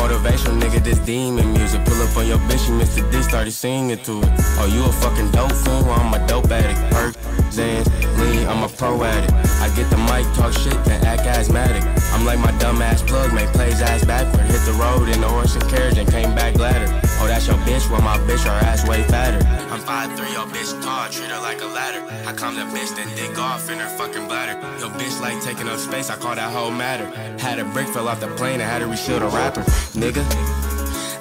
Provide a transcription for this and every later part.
motivational nigga, this demon music. Pull up on your bitch, you the D, started singing to it. Oh, you a fucking dope fool? I'm a dope addict. Perk, Zans, lean, I'm a pro addict. I get the mic, talk shit, then act asthmatic. I'm like my dumb ass plug, make plays ass backward. My bitch, her ass way fatter. I'm 5'3, your bitch tall, treat her like a ladder. I calm the bitch, then dig off in her fucking bladder. Your bitch like taking up space, I call that whole matter. Had a brick fell off the plane, I had to refill the rapper. Nigga,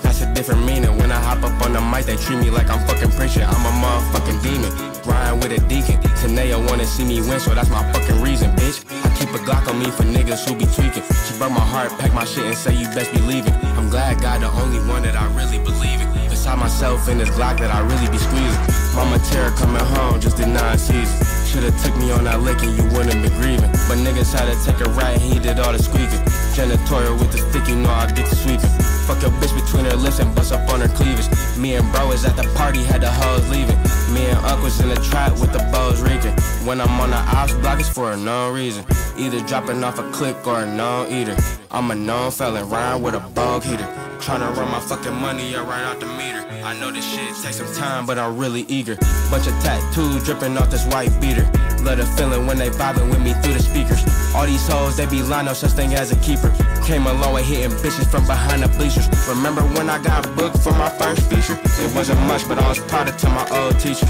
that's a different meaning. When I hop up on the mic, they treat me like I'm fucking preaching. I'm a motherfucking demon. Ryan with a deacon. Tanea wanna see me win, so that's my fucking reason, bitch. I keep a Glock on me for niggas who be tweaking. She broke my heart, pack my shit, and say you best be leaving. I'm glad God the only one that I really believe in. Beside myself in this Glock that I really be squeezing. Mama Terror coming home just in nine seasons. Should've took me on that lick and you wouldn't be grieving. But niggas had to take a ride, he did all the squeaking. Janitorial with the stick, you know I get to sweeping. Fuck your bitch between her lips and bust up on her cleavage. Me and bro was at the party, had the hoes leaving. Me and Unc was in the trap with the bows reeking. When I'm on the ops block, it's for no reason. Either dropping off a click or a no eater. I'm a known felon, rhyme with a bug heater. Tryna run my fucking money up right out the meter. I know this shit takes some time, but I'm really eager. Bunch of tattoos dripping off this white beater. Love the feeling when they vibing with me through the speakers. All these hoes, they be lined up, such thing as a keeper. Came a long way hitting bitches from behind the bleachers. Remember when I got booked for my first feature? It wasn't much, but I was proud of to my old teacher.